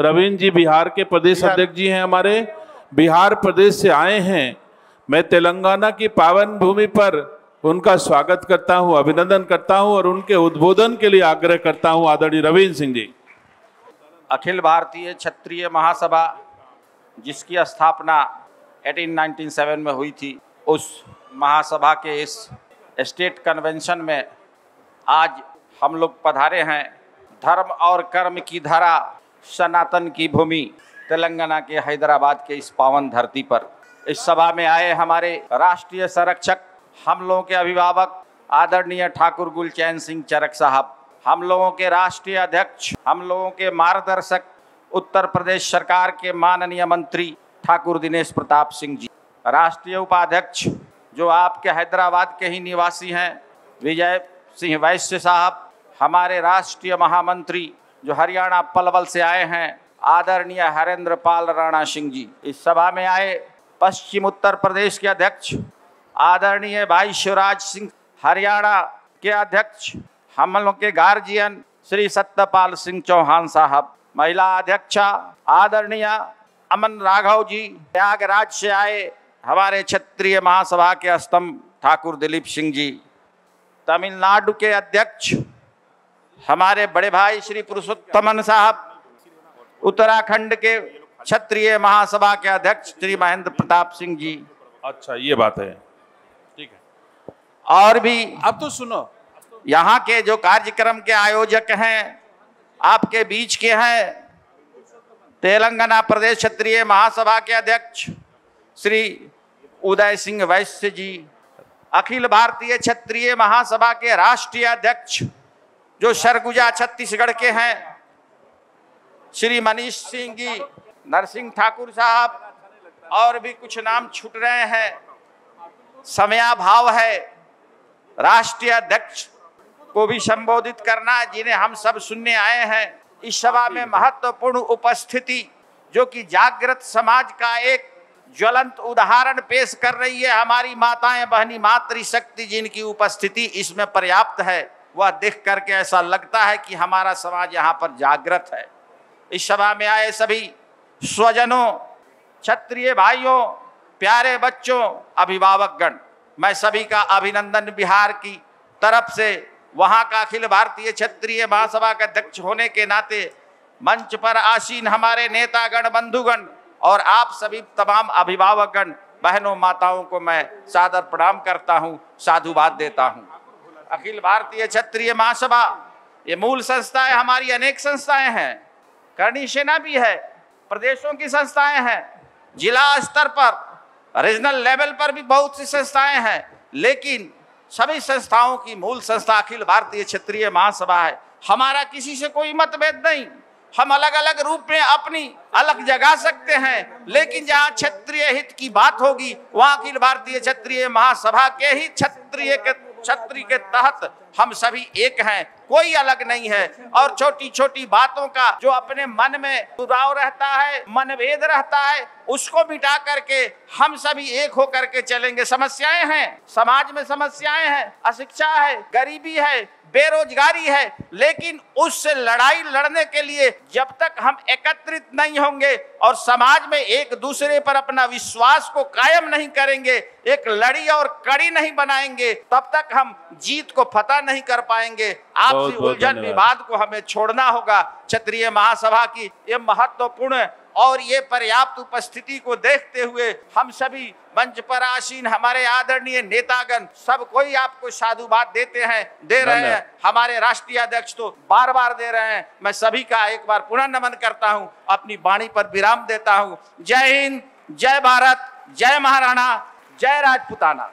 रविंद्र जी बिहार के प्रदेश अध्यक्ष जी हैं हमारे। बिहार प्रदेश से आए हैं। मैं तेलंगाना की पावन भूमि पर उनका स्वागत करता हूँ अभिनंदन करता हूँ और उनके उद्बोधन के लिए आग्रह करता हूँ आदरणीय रविंद्र सिंह जी। अखिल भारतीय क्षत्रिय महासभा जिसकी स्थापना 1897 में हुई थी उस महासभा के इस स्टेट कन्वेंशन में आज हम लोग पधारे हैं। धर्म और कर्म की धारा सनातन की भूमि तेलंगाना के हैदराबाद के इस पावन धरती पर। इस सभा में आए हमारे राष्ट्रीय संरक्षक, हम लोगों के अभिभावक, आदरणीय ठाकुर गुलचैन सिंह चरक साहब, हम लोगों के राष्ट्रीय अध्यक्ष, हम लोगों के मार्गदर्शक, उत्तर प्रदेश सरकार के माननीय मंत्री ठाकुर दिनेश प्रताप सिंह जी, राष्ट्रीय उपाध्यक्ष, जो आपके हैदराबाद के ही निवासी हैं, विजय सिंह वैश्य साहब, हमारे राष्ट्रीय महामंत्री जो हरियाणा पलवल से आए हैं, आदरणीय हरेंद्र पाल राणा सिंह जी। इस सभा में आए पश्चिम उत्तर प्रदेश के अध्यक्ष, आदरणीय भाई शिवराज सिंह, हरियाणा के अध्यक्ष, हम लोग के गार्जियन श्री सत्यपाल सिंह चौहान साहब, महिला अध्यक्षा, आदरणीय अमन राघव जी, प्रयागराज से आए हमारे क्षेत्रीय महासभा के स्तंभ ठाकुर दिलीप सिंह जी, तमिलनाडु के अध्यक्ष हमारे बड़े भाई श्री पुरुषोत्तमन साहब उत्तराखंड के क्षत्रिय महासभा के अध्यक्ष श्री महेंद्र प्रताप सिंह जी। अच्छा ये बात है। ठीक है। और भी अब तो सुनो। यहाँ के जो कार्यक्रम के आयोजक हैं आपके बीच के हैं तेलंगाना प्रदेश क्षत्रिय महासभा के अध्यक्ष श्री उदय सिंह वैश्य जी अखिल भारतीय क्षत्रिय महासभा के राष्ट्रीय अध्यक्ष जो सरगुजा छत्तीसगढ़ के हैं, श्री मनीष सिंह जी, नरसिंह ठाकुर साहब, और भी कुछ नाम छूट रहे हैं। समयाभाव है, राष्ट्रीय अध्यक्ष को भी संबोधित करना, जिन्हें हम सब सुनने आए हैं। इस सभा में महत्वपूर्ण उपस्थिति, जो कि जागृत समाज का एक ज्वलंत उदाहरण पेश कर रही है, हमारी माताएँ बहनी मातृशक्ति जिनकी उपस्थिति इसमें पर्याप्त है। वह देख करके ऐसा लगता है कि हमारा समाज यहाँ पर जागृत है। इस सभा में आए सभी स्वजनों, क्षत्रिय भाइयों, प्यारे बच्चों, अभिभावकगण, मैं सभी का अभिनंदन बिहार की तरफ़ से। वहाँ का अखिल भारतीय क्षत्रिय महासभा के अध्यक्ष होने के नाते मंच पर आसीन हमारे नेतागण, बंधुगण और आप सभी तमाम अभिभावकगण, बहनों, माताओं को मैं सादर प्रणाम करता हूँ, साधुवाद देता हूँ। अखिल भारतीय क्षत्रिय महासभा। ये मूल संस्थाएँ हमारी अनेक संस्थाएँ हैं। करणी सेना भी है, प्रदेशों की संस्थाएँ हैं, जिला स्तर पर रीजनल लेवल पर भी बहुत सी संस्थाएँ हैं, लेकिन सभी संस्थाओं की मूल संस्था अखिल भारतीय क्षेत्रीय महासभा है। हमारा किसी से कोई मतभेद नहीं। हम अलग अलग रूप में अपनी अलग जगा सकते हैं, लेकिन जहाँ क्षेत्रीय हित की बात होगी, वहाँ अखिल भारतीय क्षेत्रीय महासभा के ही क्षत्रिय छत्री के तहत हम सभी एक हैं, कोई अलग नहीं है। और छोटी छोटी बातों का जो अपने मन में दुराव रहता है, मनभेद रहता है, उसको मिटा करके हम सभी एक होकर के चलेंगे। समस्याएँ हैं, समाज में समस्याएँ हैं, अशिक्षा है, गरीबी है बेरोजगारी है लेकिन उससे लड़ाई लड़ने के लिए जब तक हम एकत्रित नहीं होंगे और समाज में एक दूसरे पर अपना विश्वास को कायम नहीं करेंगे एक लड़ी और कड़ी नहीं बनाएँगे तब तक हम जीत को फतह नहीं कर पाएँगे। आपसी उलझन विवाद को हमें छोड़ना होगा। क्षत्रिय महासभा की ये महत्वपूर्ण और ये पर्याप्त उपस्थिति को देखते हुए हम सभी मंच पर आसीन हमारे आदरणीय नेतागण सब कोई आपको साधुवाद देते हैं दे रहे हैं। हमारे राष्ट्रीय अध्यक्ष तो बार बार दे रहे हैं। मैं सभी का एक बार पुनः नमन करता हूँ अपनी वाणी पर विराम देता हूँ। जय हिंद जय भारत जय महाराणा जय राजपुताना।